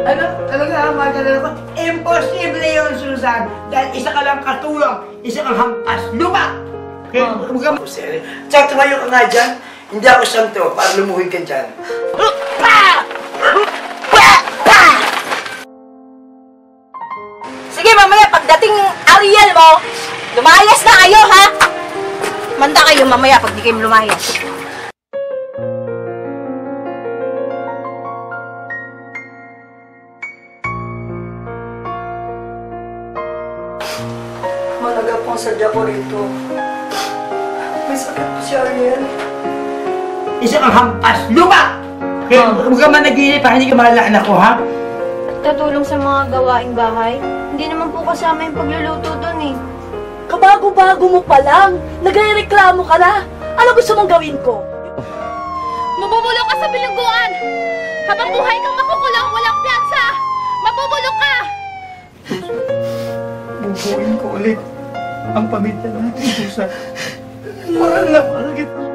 Ano? Talaga ang magdala ko? Imposible yun, Susan! Dahil isa ka lang katulong, isa kang hampas lupa! Okay, Oh. huwag ka mo, sir. Tsaka tumayo ka nga dyan. Hindi ako santo para lumuhig ka dyan. Sige, mamaya, pagdating Ariel mo, lumayas na kayo, ha? Manda kayo mamaya pag di kayo lumayas. Malaga po ang sadya ko rito. May sakit po si Ariel. Isa kang hampas lupa! Okay, huwag ka man naginip para hindi ka mahal na anak ko, ha? Tatulong sa mga gawaing bahay. Hindi naman po kasama yung pagluluto doon eh. Kabago-bago mo pa lang. Nagre-reklamo ka na. Ano gusto mong gawin ko? Mabubulong ka sa bilungguan! Habang buhay kang Bubuin ko ulit ang pamilya natin, Susan. Mahal na mahal kita.